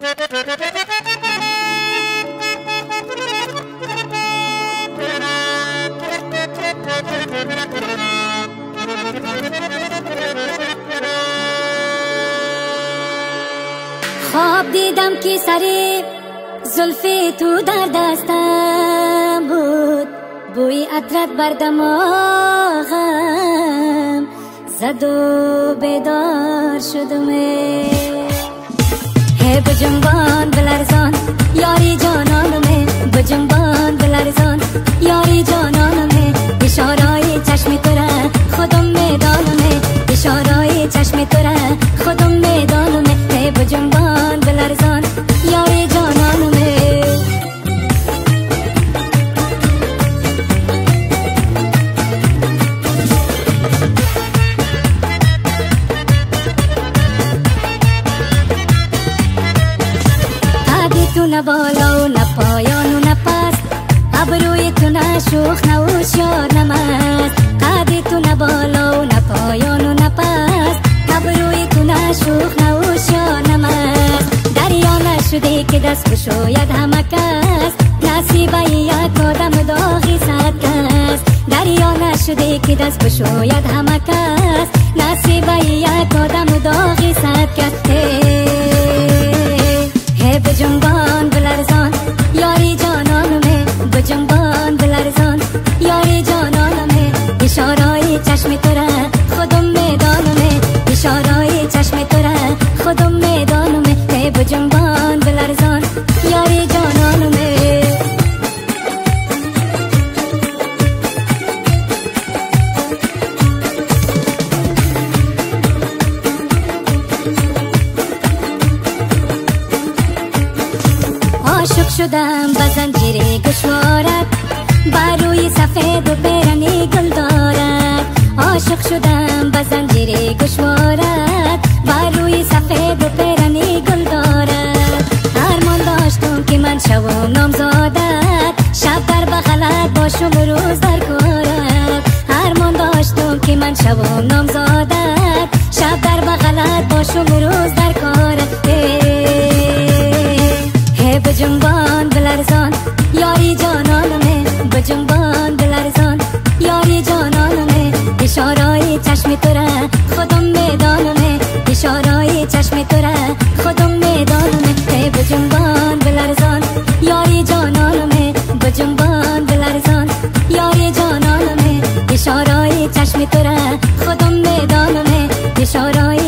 خواب دیدم که سری زلف تو در دستم بود. بوی عطرت بر دماغم زد و بیدار شدم. जम्बाद نه بالا و نه پایان و نه پست ابروی تو نه شوخ نه هوشیار نه مست. قدی تو نه بالا و نه پایان و نه پست ابروی تو نه شوخ نه هوشیار نه مست. دریا نشده که دست بشوید همه کس. نصیب یک آدم داغی صد کس. دریا نشده که دست بشوید همه کس. به جنبان بلرزان یاری جانانمه به جنبان بلرزان یاری جانانمه اشارای چشم تو شدم بزن جیره گشوارت بروی روی سفید و گل دارد. عاشق شدم بزن جیره گشوارت بروی سفید و گل دارد. ارمان داشتم که من شوم نامزادت. شب در بغلت باشم و روز در کارت. ارمان داشتم که من شوم نامزادت. شب در بغلت باشم و روز در کارت. با جنبان دلرزان یاری جانانمه اشارای چشم تو را خودم میدانمه اشارای چشم تو را خودم میدانمه. ای با جنبان دلرزان یاری جانانمه با جنبان دلرزان یاری جانانمه اشارای چشم تو را خودم میدانمه اشارای